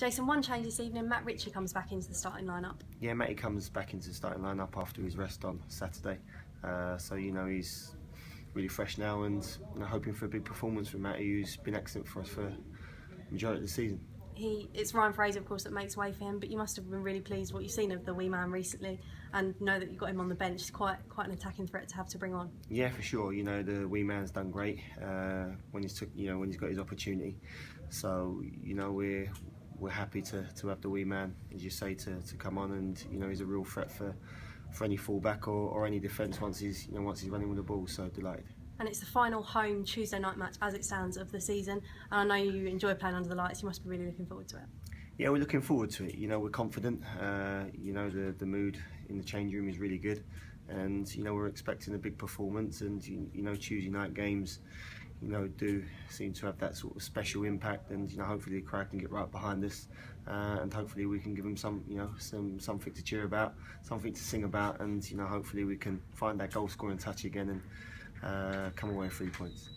Jason, one change this evening. Matt Ritchie comes back into the starting lineup. Yeah, Matty comes back into the starting lineup after his rest on Saturday. Uh, so you know he's really fresh now, and you know, hoping for a big performance from Matty, who's been excellent for us for the majority of the season. He, it's Ryan Fraser, of course, that makes way for him. But you must have been really pleased what you've seen of the wee man recently, and know that you've got him on the bench. It's quite quite an attacking threat to have to bring on. Yeah, for sure. You know the wee man's done great uh, when he's took, you know when he's got his opportunity. So you know we're we're happy to, to have the wee man, as you say, to, to come on, and you know he's a real threat for, for any fullback or, or any defence once he's you know once he's running with the ball. So delighted. And it's the final home Tuesday night match, as it stands, of the season. And I know you enjoy playing under the lights. You must be really looking forward to it. Yeah, we're looking forward to it. You know, we're confident. Uh, you know, the the mood in the change room is really good, and you know we're expecting a big performance. And you, you know, Tuesday night games, you know, do seem to have that sort of special impact. And you know, hopefully the crowd can get right behind us, uh, and hopefully we can give them some, you know, some something to cheer about, something to sing about, and you know, hopefully we can find that goal scoring touch again and uh, come away three points.